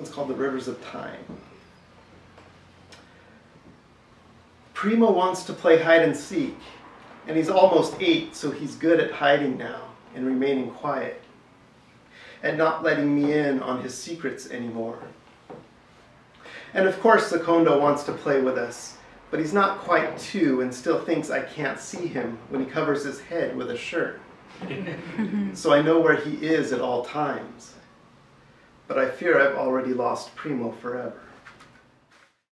It's called The Rivers of Time. Primo wants to play hide and seek, and he's almost eight, so he's good at hiding now and remaining quiet, and not letting me in on his secrets anymore. And of course, Secondo wants to play with us, but he's not quite two and still thinks I can't see him when he covers his head with a shirt. so I know where he is at all times. Fear I've already lost Primo forever.